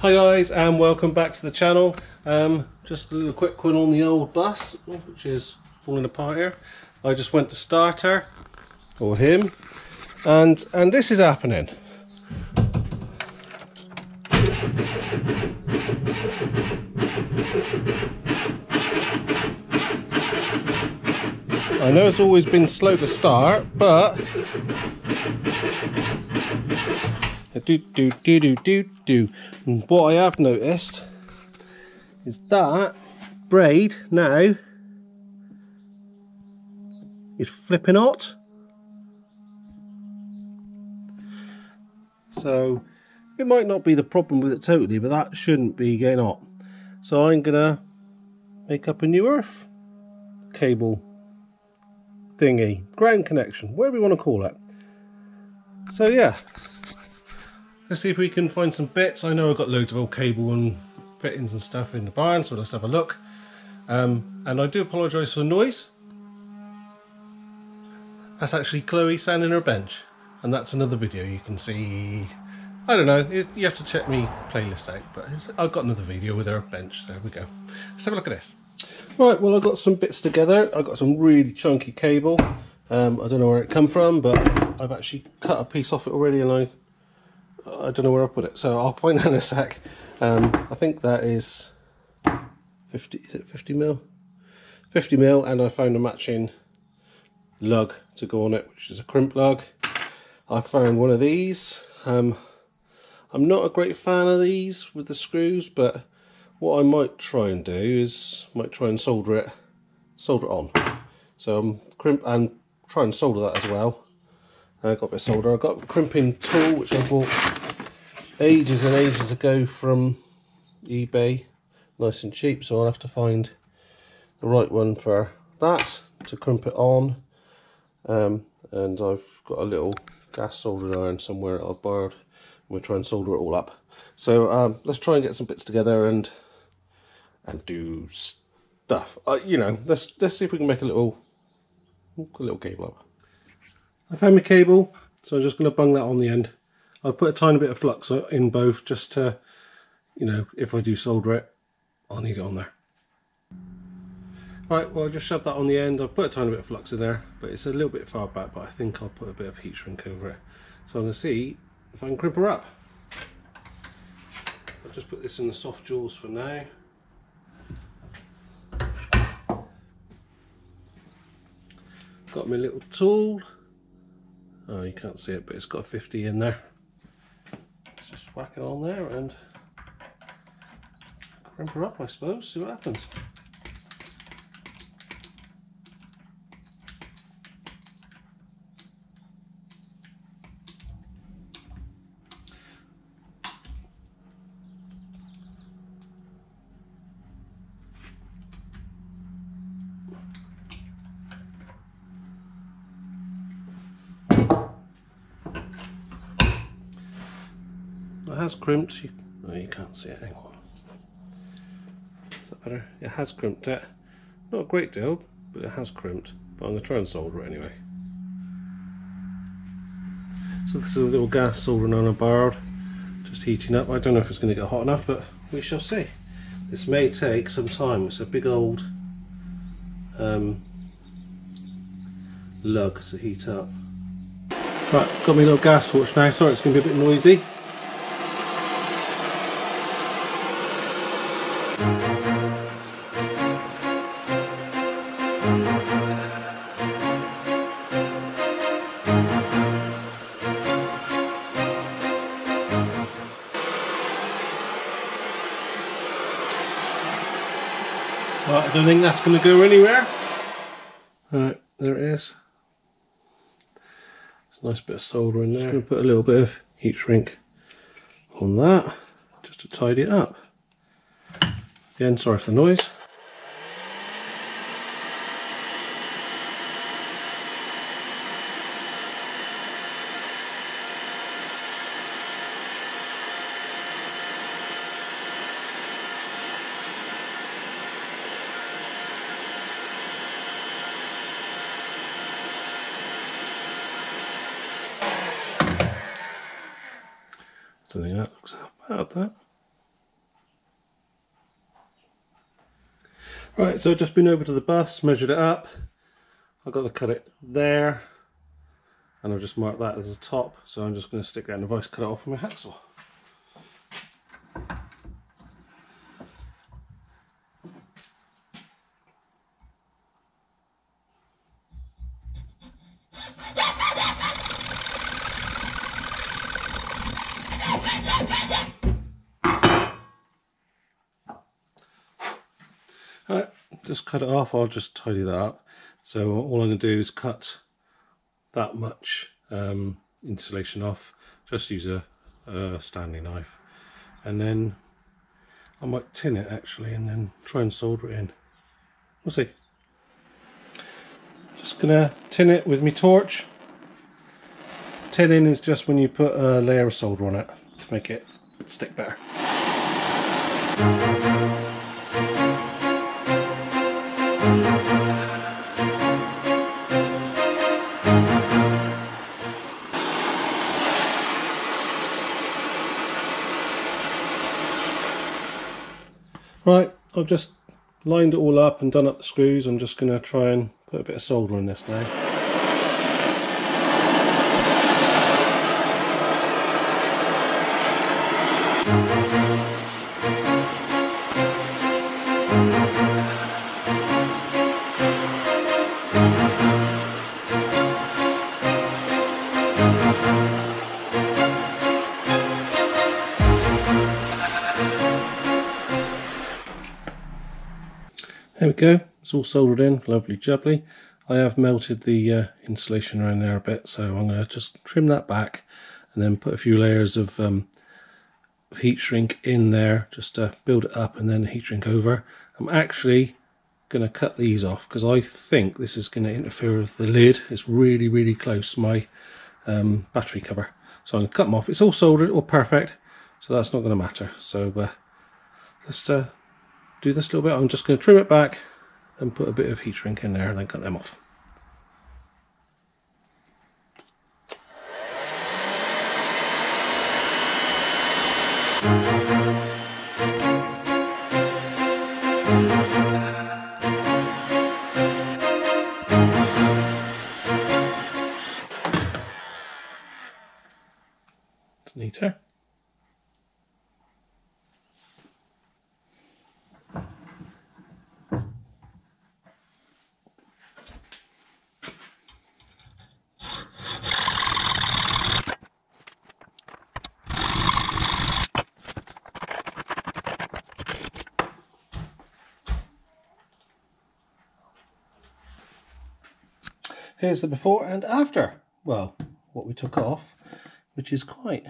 Hi guys and welcome back to the channel. Um, just a little quick one on the old bus which is falling apart here. I just went to starter, or him and and this is happening. I know it's always been slow to start but do do do do do do. And what I have noticed is that braid now is flipping hot. So it might not be the problem with it totally, but that shouldn't be getting hot. So I'm gonna make up a new earth cable thingy, ground connection, whatever you want to call it. So yeah, Let's see if we can find some bits. I know I've got loads of old cable and fittings and stuff in the barn, so let's have a look. Um, and I do apologise for the noise. That's actually Chloe sanding her bench. And that's another video you can see. I don't know, you have to check me playlist out, but I've got another video with her bench, there we go. Let's have a look at this. Right, well I've got some bits together. I've got some really chunky cable. Um, I don't know where it come from, but I've actually cut a piece off it already and I I don't know where I put it, so I'll find that in a sec. Um, I think that is 50, is it 50 mil? 50 mil, and I found a matching lug to go on it, which is a crimp lug. I found one of these. Um, I'm not a great fan of these with the screws, but what I might try and do is might try and solder it, solder it on. So um, crimp and try and solder that as well. I got a bit of solder. I got a crimping tool which I bought ages and ages ago from eBay, nice and cheap. So I'll have to find the right one for that to crimp it on. Um, and I've got a little gas soldering iron somewhere that I've borrowed. We'll try and solder it all up. So um, let's try and get some bits together and and do stuff. Uh, you know, let's let's see if we can make a little a little cable up. I found my cable, so I'm just going to bung that on the end. I've put a tiny bit of flux in both just to, you know, if I do solder it, I'll need it on there. Right, well, I'll just shove that on the end. I've put a tiny bit of flux in there, but it's a little bit far back, but I think I'll put a bit of heat shrink over it. So I'm going to see if I can crimp her up. I'll just put this in the soft jaws for now. Got my little tool. Oh, you can't see it, but it's got a 50 in there. Let's just whack it on there and crimp her up, I suppose, see what happens. It has crimped. You, no, you can't see it. On. Is that better? It has crimped it. Not a great deal, but it has crimped. But I'm going to try and solder it anyway. So this is a little gas soldering on a barrel, just heating up. I don't know if it's going to get hot enough, but we shall see. This may take some time. It's a big old um, lug to heat up. Right, got my little gas torch now. Sorry, it's going to be a bit noisy. I don't think that's going to go anywhere. Right, there it is. It's a nice bit of solder in there. Just going to put a little bit of heat shrink on that, just to tidy it up. Again, sorry for the noise. Don't think that looks half bad, that. Right, so just been over to the bus, measured it up. I've got to cut it there. And I've just marked that as the top, so I'm just going to stick that in the vice cut it off with my hacksaw. Alright, just cut it off, I'll just tidy that up. So all I'm going to do is cut that much um, insulation off, just use a, a Stanley knife. And then I might tin it actually and then try and solder it in. We'll see. Just gonna tin it with my torch. Tinning is just when you put a layer of solder on it to make it stick better. Right, I've just lined it all up and done up the screws. I'm just going to try and put a bit of solder in this now. There we go, it's all soldered in, lovely jubbly. I have melted the uh, insulation around there a bit, so I'm going to just trim that back and then put a few layers of um, heat shrink in there just to build it up and then heat shrink over. I'm actually going to cut these off because I think this is going to interfere with the lid. It's really, really close my um, battery cover. So I'm going to cut them off. It's all soldered, all perfect, so that's not going to matter. So uh, let's uh, do this little bit. I'm just going to trim it back and put a bit of heat shrink in there and then cut them off. It's neater. Here's the before and after. Well, what we took off, which is quite,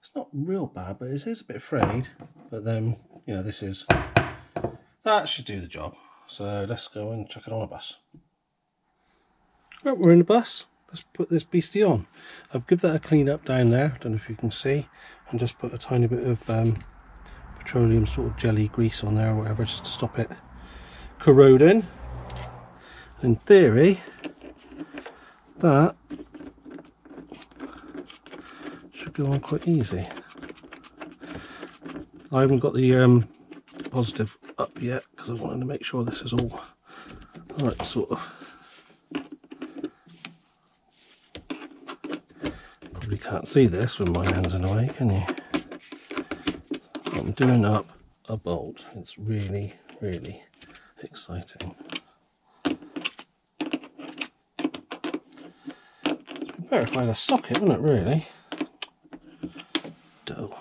it's not real bad, but it is a bit frayed. But then, you know, this is, that should do the job. So let's go and chuck it on a bus. Right, we're in the bus. Let's put this beastie on. I've given that a clean up down there. I don't know if you can see. And just put a tiny bit of um, petroleum sort of jelly grease on there or whatever just to stop it corroding in theory that should go on quite easy. I haven't got the um, positive up yet because I wanted to make sure this is all right sort of. Probably can't see this with my hands in the way can you? I'm doing up a bolt. It's really really exciting Better find a socket, wouldn't it, really? Dough.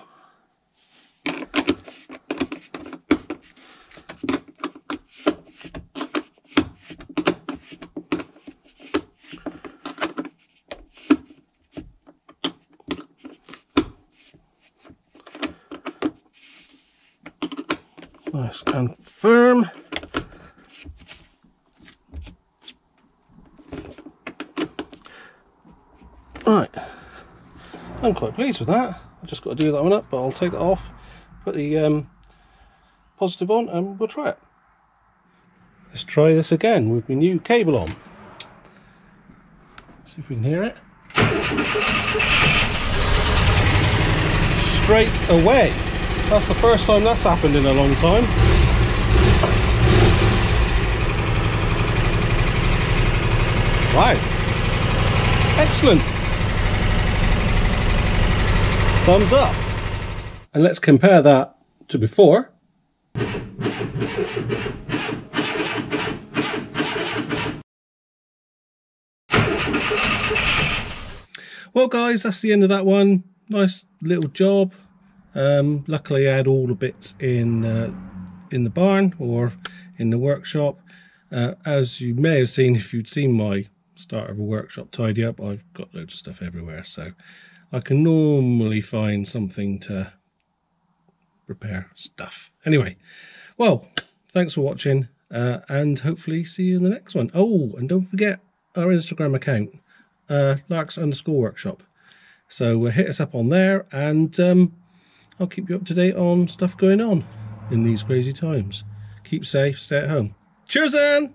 Nice and firm. I'm quite pleased with that. I've just got to do that one up, but I'll take that off, put the um, positive on, and we'll try it. Let's try this again with the new cable on. See if we can hear it. Straight away. That's the first time that's happened in a long time. Right. Excellent. Thumbs up. And let's compare that to before. Well guys, that's the end of that one. Nice little job. Um, luckily I had all the bits in uh, in the barn or in the workshop. Uh, as you may have seen if you'd seen my start of a workshop tidy up, I've got loads of stuff everywhere. So I can normally find something to repair stuff. Anyway, well, thanks for watching uh, and hopefully see you in the next one. Oh, and don't forget our Instagram account uh, Larcs underscore workshop. So uh, hit us up on there and um, I'll keep you up to date on stuff going on in these crazy times. Keep safe, stay at home. Cheers then!